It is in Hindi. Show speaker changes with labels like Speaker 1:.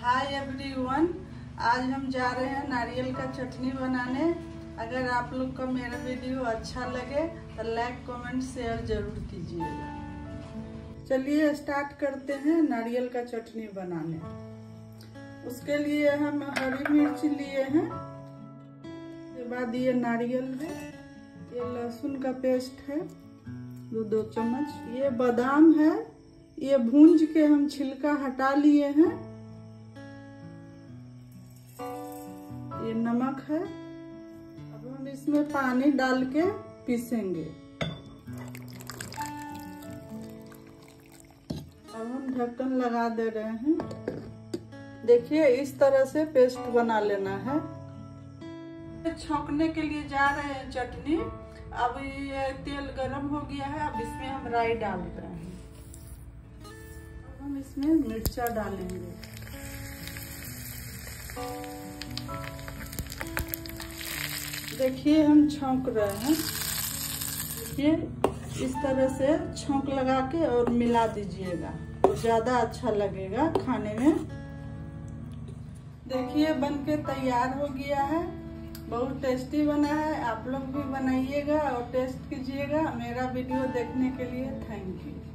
Speaker 1: हाय एवरीवन आज हम जा रहे हैं नारियल का चटनी बनाने। अगर आप लोग का मेरा वीडियो अच्छा लगे तो लाइक कमेंट शेयर ज़रूर कीजिएगा। चलिए स्टार्ट करते हैं नारियल का चटनी बनाने। उसके लिए हम हरी मिर्च लिए हैं। उसके बाद ये नारियल है, ये लहसुन का पेस्ट है, दो दो चम्मच। ये बादाम है, ये भूंज के हम छिलका हटा लिए हैं। ये नमक है। अब हम इसमें पानी डाल के पीसेंगे। अब हम ढक्कन लगा दे रहे हैं। देखिए, इस तरह से पेस्ट बना लेना है। छौंकने के लिए जा रहे हैं चटनी। अब ये तेल गरम हो गया है। अब इसमें हम राई डाल रहे हैं। हम इसमें मिर्चा डालेंगे। देखिए, हम छौंक रहे हैं। देखिए, इस तरह से छौंक लगा के और मिला दीजिएगा। तो ज़्यादा अच्छा लगेगा खाने में। देखिए, बन के तैयार हो गया है। बहुत टेस्टी बना है। आप लोग भी बनाइएगा और टेस्ट कीजिएगा। मेरा वीडियो देखने के लिए थैंक यू।